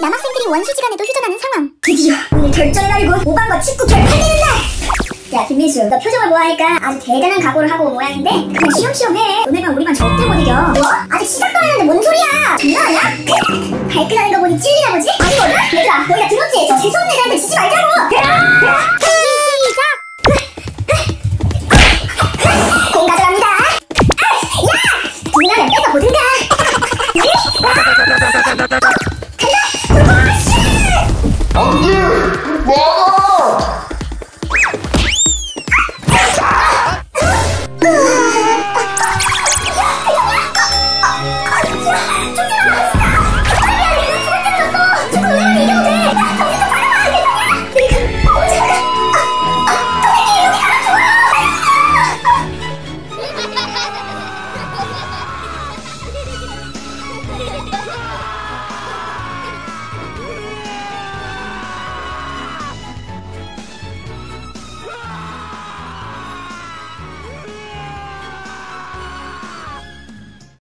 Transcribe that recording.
남학생들이 원시 지간에도 휴전하는 상황. 드디어 오늘 결전의 날이고 오방과 축구 결판되는 날! 야 김민수 너 표정을 보아하니까 아주 대단한 각오를 하고 온 모양인데 그냥 시험시험 해 너네만 우리만 절대 못 이겨 뭐? 아직 시작도 안 했는데 뭔 소리야 장난 아니야? 발끈하는 거 보니 찔리나 보지? 아니 뭐라? 얘들아 너희가 들었지? 저 재수없는 애들한테 지지 말자